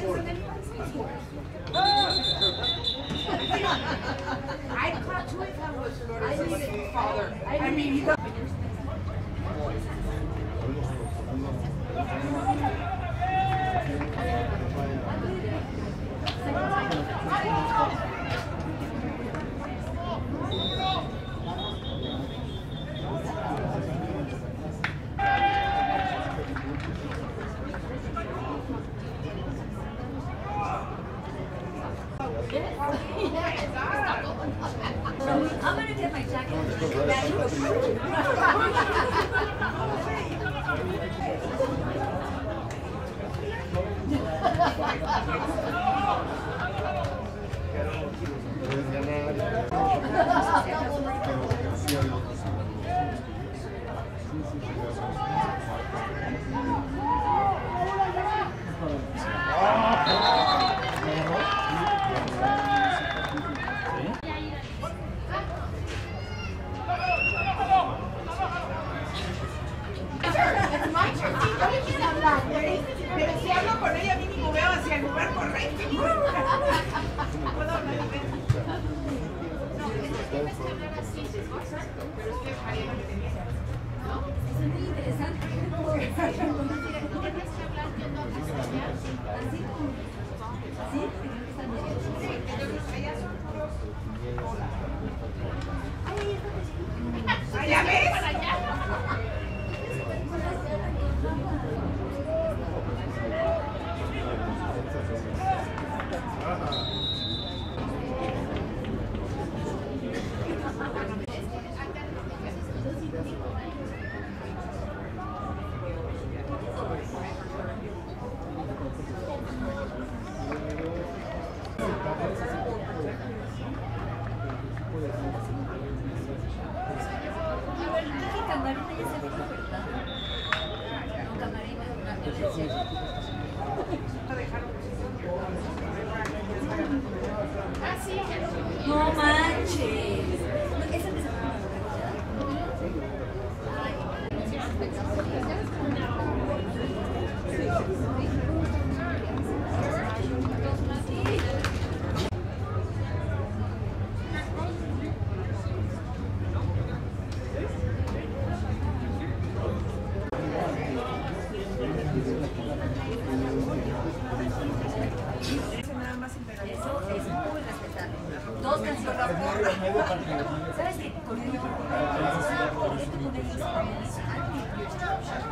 I'd caught two if I was I father. I mean, he I'm gonna get my jacket. Pero si hablo con ella, mínimo veo hacia el lugar correcto. ¿Puedo hablar de No, es que tienes que hablar así. Exacto, pero es que María no change. dos canciones. ¿Sabes qué? Con ello, esto con ellos es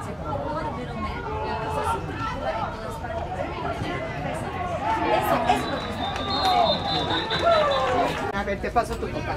Se pongo de Little Man, hizo su película en todas partes. Eso, eso es lo que está. A ver, te paso tu papá.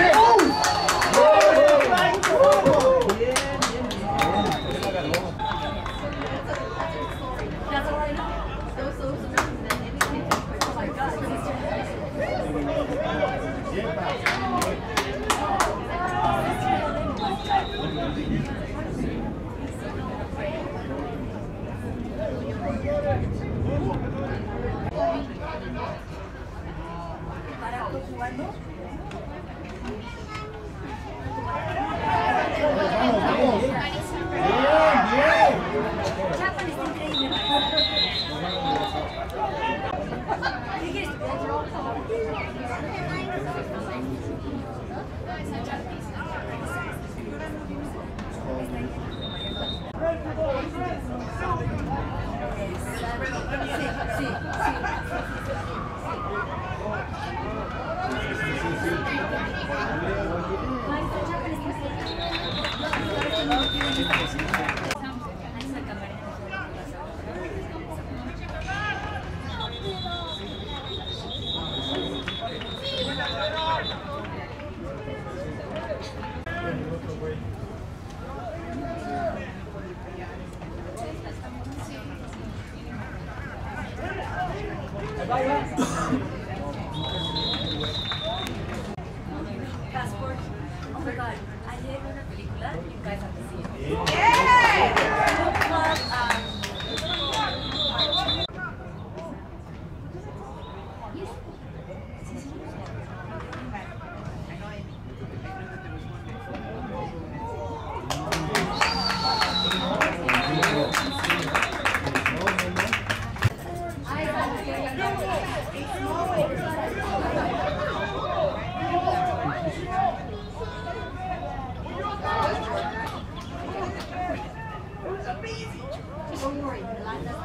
Don't worry, the line doesn't.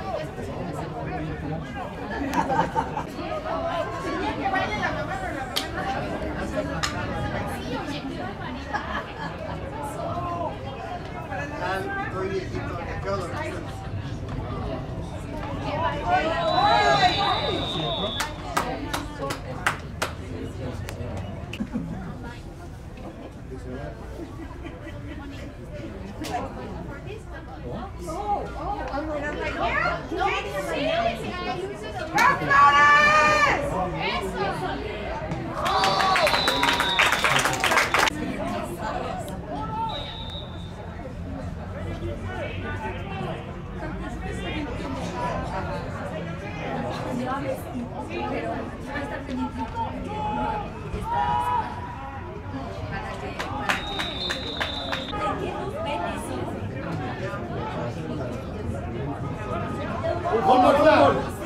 One more time.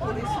Por isso,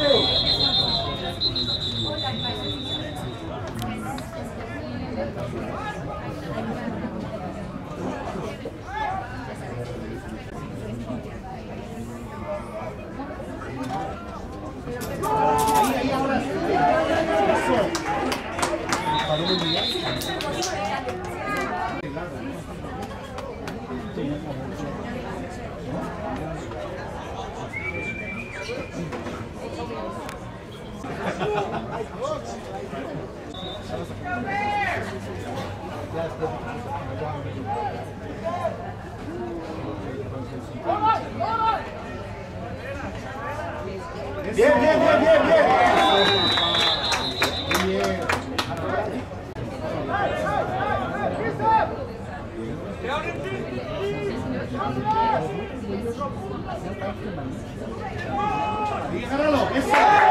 Déjalo, eso.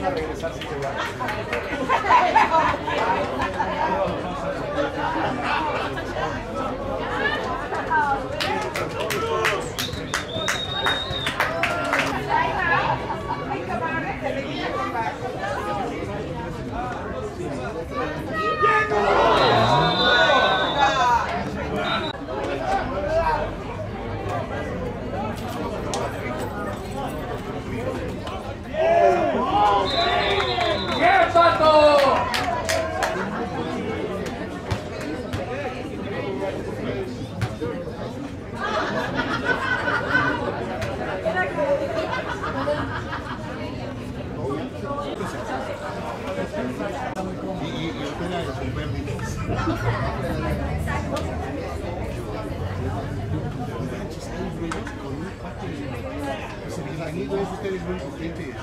van a regresar si te van. venido es usted es buen cliente.